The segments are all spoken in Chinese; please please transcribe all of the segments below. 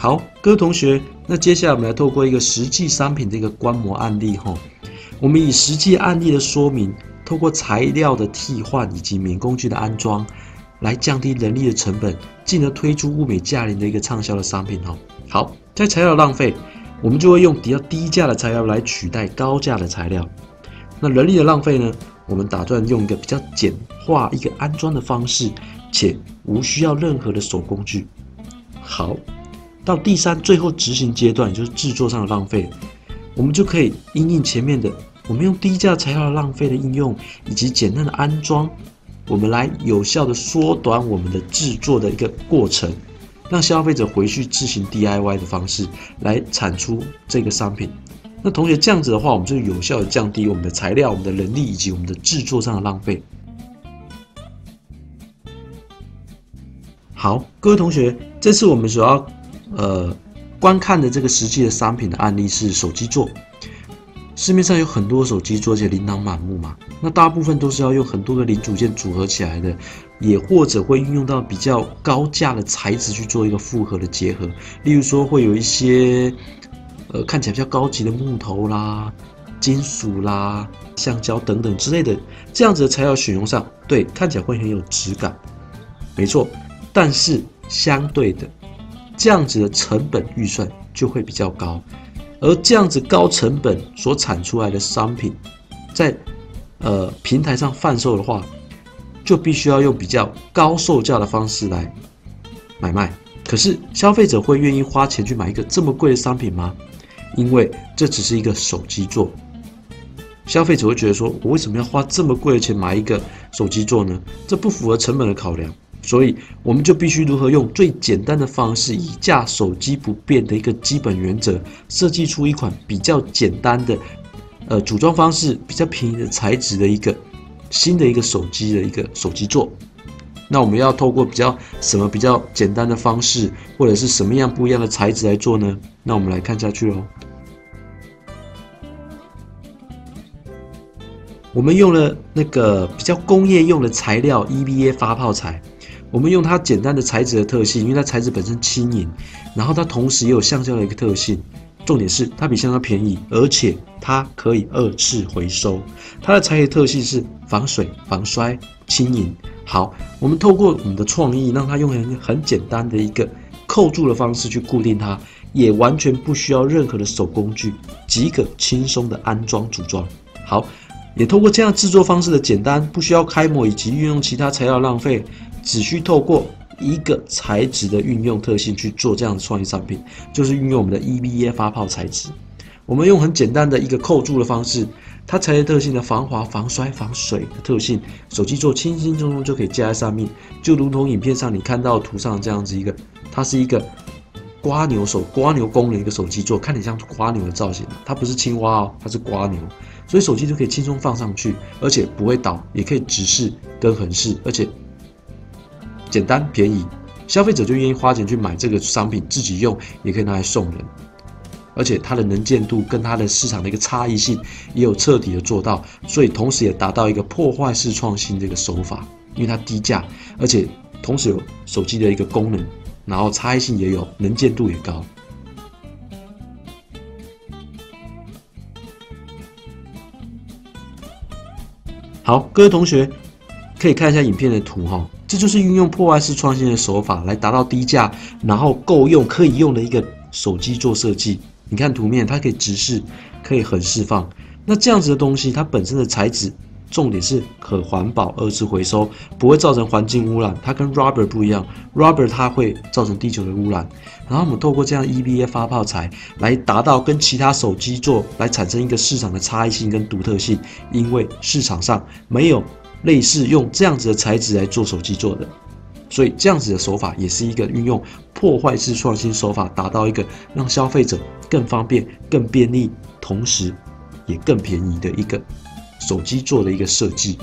好，各位同学，那接下来我们来透过一个实际商品的一个观摩案例哈，我们以实际案例的说明，透过材料的替换以及免工具的安装，来降低人力的成本，进而推出物美价廉的一个畅销的商品哈。好，在材料浪费，我们就会用比较低价的材料来取代高价的材料。那人力的浪费呢？我们打算用一个比较简化一个安装的方式，且无需要任何的手工具。好。到第三，最后执行阶段，也就是制作上的浪费，我们就可以应用前面的，我们用低价材料的浪费的应用，以及简单的安装，我们来有效的缩短我们的制作的一个过程，让消费者回去自行 DIY 的方式来产出这个商品。那同学这样子的话，我们就有效的降低我们的材料、我们的人力以及我们的制作上的浪费。好，各位同学，这次我们所要。呃，观看的这个实际的商品的案例是手机座，市面上有很多手机座，且琳琅满目嘛。那大部分都是要用很多个零组件组合起来的，也或者会运用到比较高价的材质去做一个复合的结合。例如说，会有一些呃看起来比较高级的木头啦、金属啦、橡胶等等之类的，这样子的材料选用上，对看起来会很有质感，没错。但是相对的。这样子的成本预算就会比较高，而这样子高成本所产出来的商品，在呃平台上贩售的话，就必须要用比较高售价的方式来买卖。可是消费者会愿意花钱去买一个这么贵的商品吗？因为这只是一个手机座，消费者会觉得说，我为什么要花这么贵的钱买一个手机座呢？这不符合成本的考量。所以，我们就必须如何用最简单的方式，以价手机不变的一个基本原则，设计出一款比较简单的，呃，组装方式比较便宜的材质的一个新的一个手机的一个手机座。那我们要透过比较什么比较简单的方式，或者是什么样不一样的材质来做呢？那我们来看下去喽。我们用了那个比较工业用的材料，EVA 发泡材。我们用它简单的材质的特性，因为它材质本身轻盈，然后它同时也有橡胶的一个特性。重点是它比橡胶便宜，而且它可以二次回收。它的材质特性是防水、防摔、轻盈。好，我们透过我们的创意，让它用很很简单的一个扣住的方式去固定它，也完全不需要任何的手工具，即可轻松的安装组装。好，也通过这样制作方式的简单，不需要开模以及运用其他材料浪费。只需透过一个材质的运用特性去做这样的创意商品，就是运用我们的 EVA 发泡材质。我们用很简单的一个扣住的方式，它材质特性的防滑、防摔、防水的特性，手机座轻轻松松就可以加在上面，就如同影片上你看到图上这样子一个，它是一个刮牛手、刮牛工的一个手机座，看起来像刮牛的造型，它不是青蛙哦，它是刮牛，所以手机就可以轻松放上去，而且不会倒，也可以直视跟横视，而且。简单便宜，消费者就愿意花钱去买这个商品，自己用也可以拿来送人，而且它的能见度跟它的市场的一个差异性也有彻底的做到，所以同时也达到一个破坏式创新这个手法，因为它低价，而且同时有手机的一个功能，然后差异性也有，能见度也高。好，各位同学可以看一下影片的图哈。这就是运用破坏式创新的手法来达到低价，然后够用可以用的一个手机做设计。你看图面，它可以直视，可以横释放。那这样子的东西，它本身的材质重点是可环保、二次回收，不会造成环境污染。它跟 rubber 不一样，rubber 它会造成地球的污染。然后我们透过这样 EVA 发泡材来达到跟其他手机做，来产生一个市场的差异性跟独特性，因为市场上没有。类似用这样子的材质来做手机做的，所以这样子的手法也是一个运用破坏式创新手法，达到一个让消费者更方便、更便利，同时也更便宜的一个手机做的一个设计。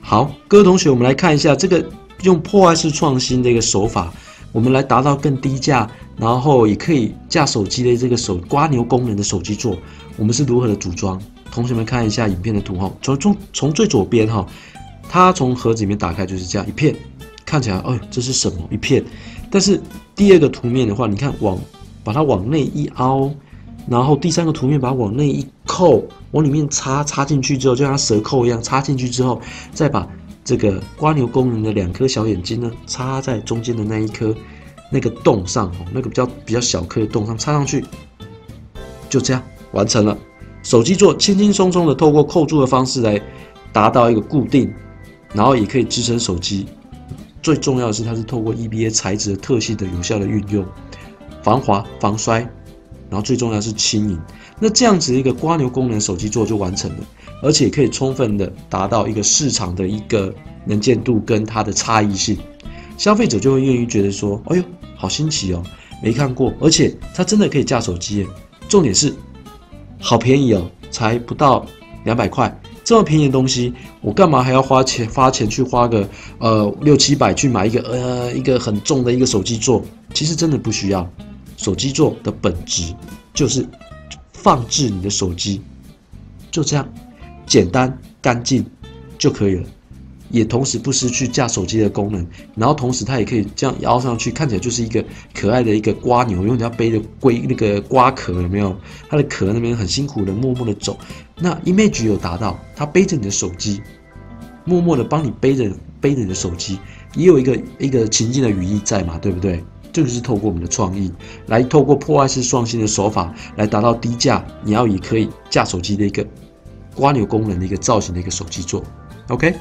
好，各位同学，我们来看一下这个用破坏式创新的一个手法，我们来达到更低价，然后也可以架手机的这个手刮牛功能的手机座。我们是如何的组装？同学们看一下影片的图哈，从从从最左边哈，它从盒子里面打开就是这样一片，看起来，哎，这是什么一片？但是第二个图面的话，你看往把它往内一凹，然后第三个图面把它往内一扣，往里面插插进去之后，就像蛇扣一样插进去之后，再把这个刮牛功能的两颗小眼睛呢插在中间的那一颗那个洞上哦，那个比较比较小颗的洞上插上去，就这样完成了。手机座轻轻松松的透过扣住的方式来达到一个固定，然后也可以支撑手机。最重要的是，它是透过 EBA 材质的特性的有效的运用，防滑、防摔，然后最重要是轻盈。那这样子一个刮牛功能手机座就完成了，而且可以充分的达到一个市场的一个能见度跟它的差异性，消费者就会愿意觉得说：“哎呦，好新奇哦，没看过，而且它真的可以架手机。”重点是。好便宜哦，才不到两百块，这么便宜的东西，我干嘛还要花钱花钱去花个呃六七百去买一个呃一个很重的一个手机座？其实真的不需要，手机座的本质就是放置你的手机，就这样简单干净就可以了。也同时不失去架手机的功能，然后同时它也可以这样摇上去，看起来就是一个可爱的一个瓜牛，因为你要背着龟那个瓜壳，有没有？它的壳那边很辛苦的，默默的走。那 image 有达到，它背着你的手机，默默的帮你背着背着你的手机，也有一个一个情境的语义在嘛，对不对？这个是透过我们的创意，来透过破坏式创新的手法，来达到低价，你要也可以架手机的一个瓜牛功能的一个造型的一个手机座，OK。